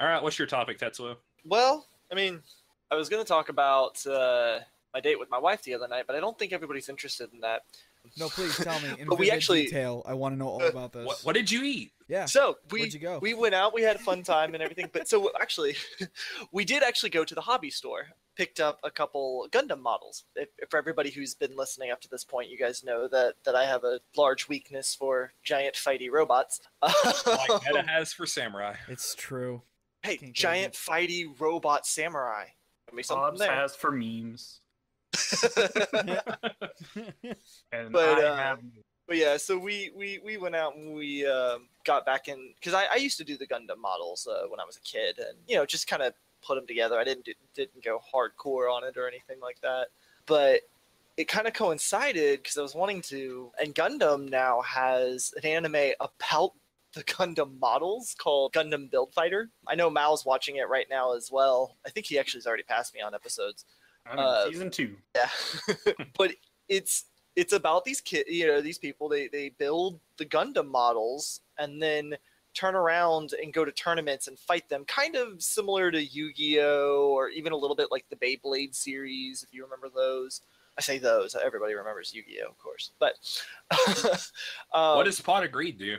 All right, what's your topic, Tetsuo? Well, I mean, I was going to talk about uh, my date with my wife the other night, but I don't think everybody's interested in that. No, please tell me in But we vivid actually- detail. I want to know all about this. What, what did you eat? Yeah. So we Where'd you go? we went out, we had a fun time and everything. But so actually, we did actually go to the hobby store, picked up a couple Gundam models. If, if for everybody who's been listening up to this point, you guys know that that I have a large weakness for giant fighty robots. Like Meta has for samurai. It's true. Hey, Can't giant fighty robot samurai. Give me something Bob's there. has for memes, and But, I uh, have. But yeah, so we we we went out and we um, got back in because I, I used to do the Gundam models uh, when I was a kid, and you know just kind of put them together. I didn't do, didn't go hardcore on it or anything like that, but it kind of coincided because I was wanting to. And Gundam now has an anime about the Gundam models called Gundam Build Fighter. I know Mao's watching it right now as well. I think he actually has already passed me on episodes. I'm in uh, season two. Yeah, but it's it's about these kid, you know, these people. They they build the Gundam models and then turn around and go to tournaments and fight them, kind of similar to Yu-Gi-Oh, or even a little bit like the Beyblade series, if you remember those. I say those. Everybody remembers Yu-Gi-Oh, of course. But um, what does Pot of Greed do?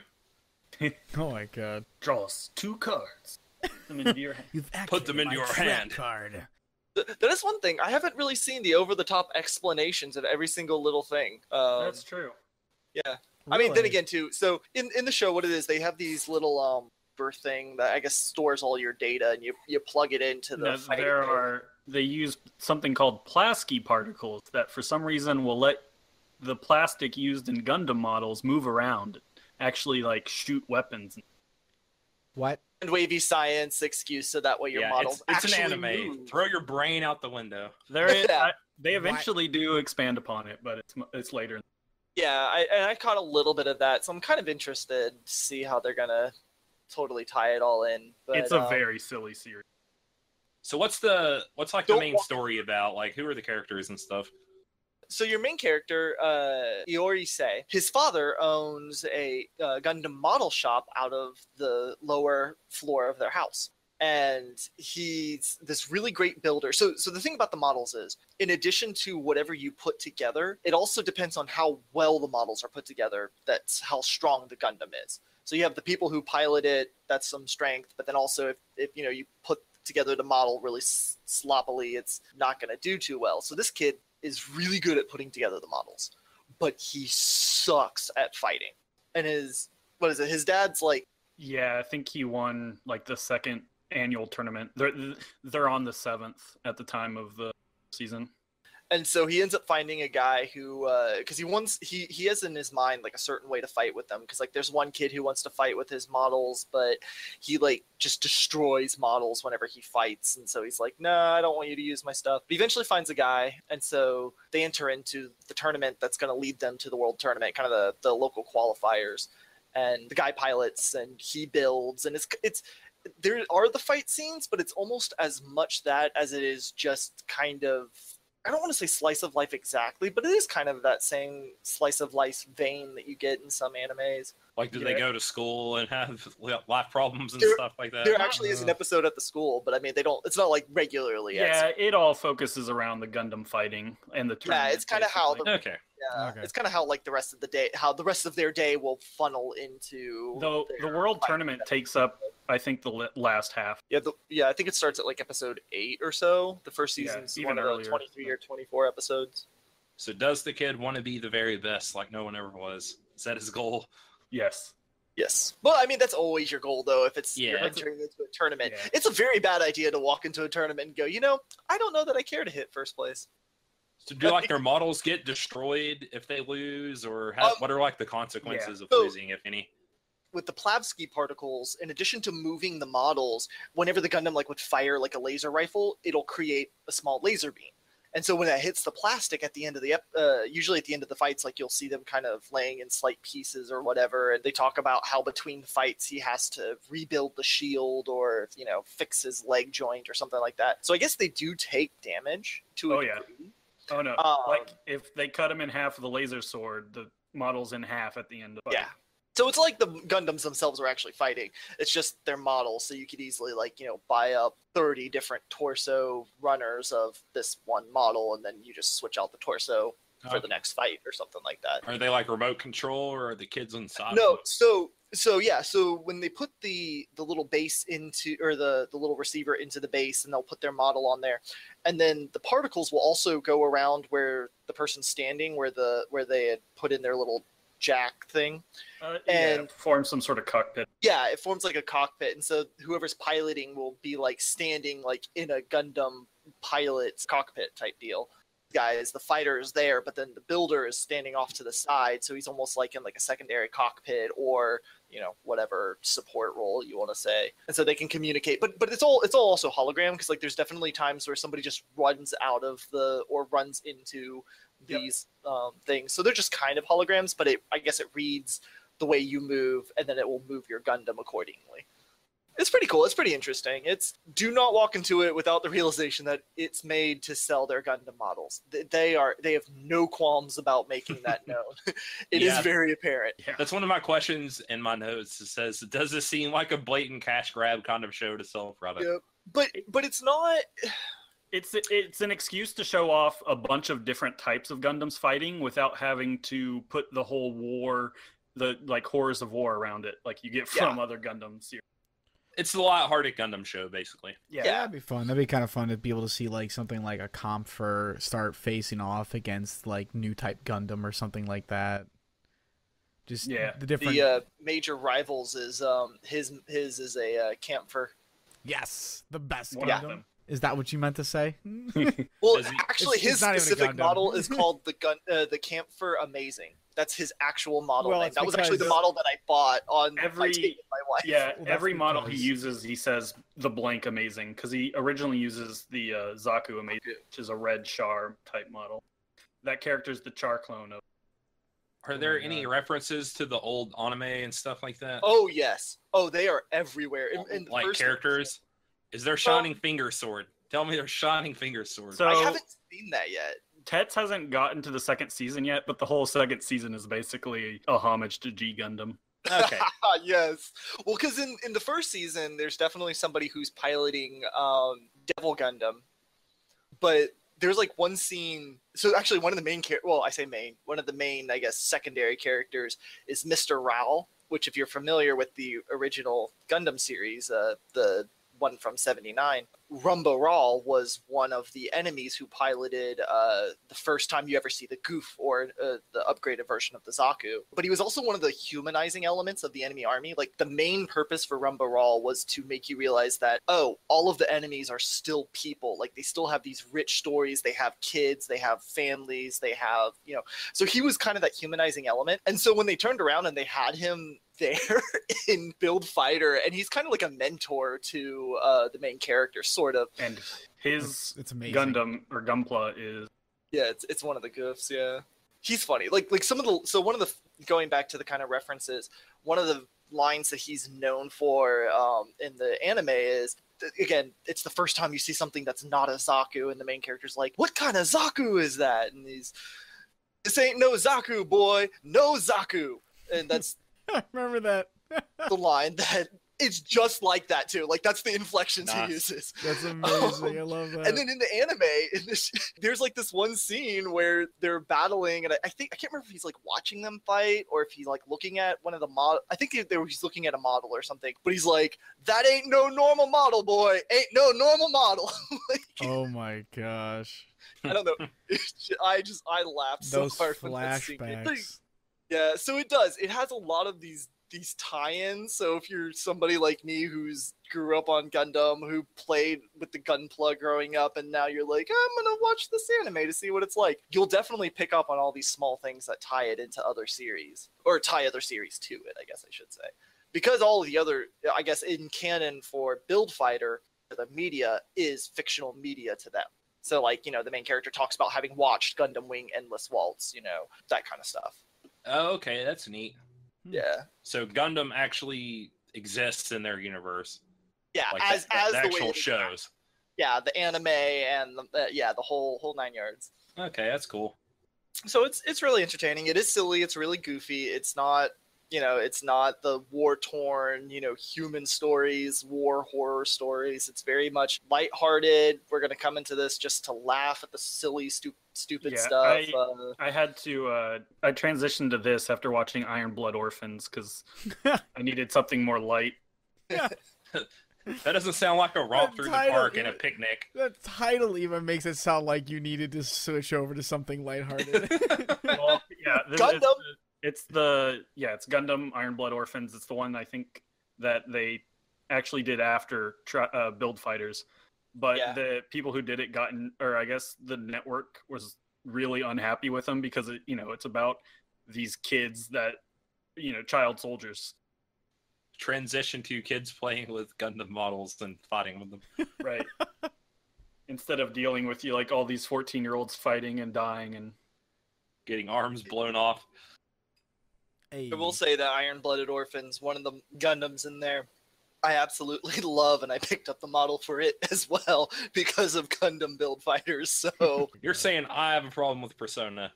Oh my god. Draws two cards. Put them into your hand. You've Put them activated your hand. Card. that is one thing I haven't really seen the over-the-top explanations of every single little thing. Um, That's true. yeah. I mean, then again, too. So in, in the show, what it is, they have these little um birth thing that I guess stores all your data, and you you plug it into the. Now, there game. are they use something called Plavsky particles that for some reason will let the plastic used in Gundam models move around, actually like shoot weapons. What? and wavy science excuse so that way your yeah, models it's, it's an anime. move. Throw your brain out the window. There, is, Yeah. I, they eventually do expand upon it, but it's it's later. Yeah, I, and I caught a little bit of that, so I'm kind of interested to see how they're gonna totally tie it all in. But, it's a um, very silly series. So what's the what's like the Don't main wa- story about? Like who are the characters and stuff? So your main character, uh, Iori Sei, his father owns a uh, Gundam model shop out of the lower floor of their house. And he's this really great builder. So, so the thing about the models is, in addition to whatever you put together, it also depends on how well the models are put together. That's how strong the Gundam is. So you have the people who pilot it. That's some strength. But then also, if, if you know you put together the model really s- sloppily, it's not going to do too well. So this kid is really good at putting together the models, but he sucks at fighting. And his what is it? His dad's like, Yeah, I think he won like the second annual tournament. They're they're on the seventh at the time of the season. And so he ends up finding a guy who, uh, because he wants he he has in his mind like a certain way to fight with them. Because like there's one kid who wants to fight with his models, but he like just destroys models whenever he fights, and so he's like, no, I don't want you to use my stuff. But he eventually finds a guy, and so they enter into the tournament that's going to lead them to the world tournament, kind of the the local qualifiers. And the guy pilots and he builds, and it's it's there are the fight scenes, but it's almost as much that as it is just kind of I don't want to say slice of life exactly, but it is kind of that same slice of life vein that you get in some animes. Like, do they Yeah. go to school and have life problems and There- stuff like that? There actually is an Uh. episode at the school, but I mean they don't. It's not like regularly. at Yeah, it all focuses around the Gundam fighting and the Yeah, it's kinda how basically. okay. Yeah, Okay. it's kind of how like the rest of the day, how the rest of their day will funnel into. Though the world fight. tournament takes up, I think, the last half. Yeah, the, yeah, I think it starts at like episode eight or so. The first Yeah, season's even one of the earlier. twenty-three or twenty-four episodes. So does the kid want to be the very best, like no one ever was? Is that his goal? Yes. Yes. Well, I mean that's always your goal, though. If it's you're Yeah. entering into a tournament, Yeah. it's a very bad idea to walk into a tournament and go, you know, I don't know that I care to hit first place. So do like their models get destroyed if they lose, or how, Um, what are like the consequences of So- losing, if any? With the Plavsky particles, in addition to moving the models, whenever the Gundam like would fire like a laser rifle, it'll create a small laser beam. And so when that hits the plastic at the end of the ep- uh, usually at the end of the fights, like you'll see them kind of laying in slight pieces or whatever, and they talk about how between fights he has to rebuild the shield or you know fix his leg joint or something like that. So I guess they do take damage to a Oh, yeah. degree. Oh no! Um, like if they cut him in half with a laser sword, the model's in half at the end. Of the Yeah. fight. So it's like the Gundams themselves are actually fighting. It's just their models, so you could easily like you know buy up thirty different torso runners of this one model, and then you just switch out the torso for uh, the next fight or something like that. Are they like remote control or are the kids inside? No, so so yeah, so when they put the the little base into or the the little receiver into the base, and they'll put their model on there, and then the particles will also go around where the person's standing, where the where they had put in their little jack thing. Uh, And- yeah, form some sort of cockpit. Yeah, it forms like a cockpit, and so whoever's piloting will be like standing like in a Gundam pilot's cockpit type deal. Guys, the fighter is there, but then the builder is standing off to the side, so he's almost like in like a secondary cockpit or you know whatever support role you want to say, and so they can communicate. But but it's all it's all also hologram because like there's definitely times where somebody just runs out of the or runs into Yep. these um, things, so they're just kind of holograms, but it I guess it reads the way you move, and then it will move your Gundam accordingly. It's pretty cool. It's pretty interesting. It's do not walk into it without the realization that it's made to sell their Gundam models. They are they have no qualms about making that known. It is Yeah. very apparent. Yeah. That's one of my questions in my notes. It says, "Does this seem like a blatant cash grab kind of show to sell product?" Yeah. But but it's not. It's it's an excuse to show off a bunch of different types of Gundams fighting without having to put the whole war, the like horrors of war around it, like you get Yeah. from other Gundam series. It's the light-hearted Gundam show, basically. Yeah. Yeah. That'd be fun. That'd be kind of fun to be able to see like something like a comp for start facing off against like new type Gundam or something like that. Just Yeah. the different. The uh, major rivals is um his his is a uh, Kampfer. yes, the best One Gundam. Of them. Is that what you meant to say? Well, he- actually, It's- his it's not even a specific model is called the gun uh, the Kampfer Amazing. That's his actual model Well, name. That was actually the model that I bought on Every- date with my wife. Yeah, Well, that's every model he uses, he says the blank amazing because he originally uses the uh, Zaku amazing, which is a red Char type model. That character's the Char clone of. Are Oh there my any God. references to the old anime and stuff like that? Oh yes. Oh, they are everywhere. In, in the like first- characters? Is there Shining Finger Sword? Tell me there's Shining Finger Sword. So I haven't seen that yet. Tets hasn't gotten to the second season yet, but the whole second season is basically a homage to G Gundam. okay. Yes. Well, because in, in the first season, there's definitely somebody who's piloting um, Devil Gundam, but there's like one scene. So actually, one of the main char- well, I say main, one of the main, I guess, secondary characters is Mr. Ral, which, if you're familiar with the original Gundam series, uh, the one from 79 Ramba Ral was one of the enemies who piloted uh, the first time you ever see the Gouf or uh, the upgraded version of the zaku. But he was also one of the humanizing elements of the enemy army. Like the main purpose for Ramba Ral was to make you realize that oh all of the enemies are still people. Like they still have these rich stories. They have kids. They have families. They have you know. So he was kind of that humanizing element. And so when they turned around and they had him there in build fighter and he's kind of like a mentor to uh, the main character sort of And his It's, it's amazing. Gundam or Gunpla is yeah it's, it's one of the Goufs yeah. He's funny. Like like some of the so one of the going back to the kind of references one of the lines that he's known for um, in the anime is again it's the first time you see something that's not a zaku and the main character's like what kind of zaku is that? And he's this ain't no zaku boy. No zaku. And that's I remember that. the line that it's just like that too like that's the inflections he uses That's amazing. I oh. love that. and then in the anime, in this, there's like this one scene where they're battling, and I, I think I can't remember if he's like watching them fight or if he's like looking at one of the model. I think they, they were, he's looking at a model or something, but he's like, "That ain't no normal model, boy. Ain't no normal model." like, oh my gosh. I don't know. I just I laughed so Those hard scene. It- flashbacks. Yeah, so it does. It has a lot of these these tie-ins. So if you're somebody like me who's grew up on Gundam, who played with the Gunpla growing up, and now you're like, I'm gonna watch this anime to see what it's like. You'll definitely pick up on all these small things that tie it into other series, or tie other series to it. I guess I should say, because all the other, I guess, in canon for Build Fighter, the media is fictional media to them. So like, you know, the main character talks about having watched Gundam Wing Endless Waltz, you know, that kind of stuff. Oh, okay, that's neat. Yeah. So Gundam actually exists in their universe, Yeah, like as the, as the the, actual that it- shows. Yeah, the anime and the, uh, yeah, the whole whole nine yards. Okay, that's cool. So it's it's really entertaining. It is silly. It's really goofy. It's not You know, it's not the war torn, you know, human stories, war horror stories. It's very much lighthearted. We're going to come into this just to laugh at the silly, stu- stupid Yeah, stuff. I- uh, I had to. Uh, I transitioned to this after watching Iron Blood Orphans because I needed something more light. That doesn't sound like a romp The through the park and a picnic. The title even makes it sound like you needed to switch over to something lighthearted. Well, yeah, this, Gundam! It's, it's the yeah, it's Gundam Iron Blood Orphans. It's the one I think that they actually did after tri- uh, Build Fighters, but Yeah. the people who did it got in, or I guess the network was really unhappy with them because it, you know it's about these kids that you know child soldiers Transition to kids playing with Gundam models and fighting with them. right instead of dealing with you like all these 14 year olds fighting and dying and Getting arms blown off. Hey. I will say that Iron Blooded Orphans, one of the Gundams in there, I absolutely love, and I picked up the model for it as well because of Gundam Build Fighters. So You're saying I have a problem with Persona.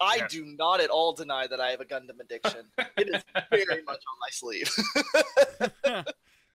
I Yeah. do not at all deny that I have a Gundam addiction. It is very much on my sleeve.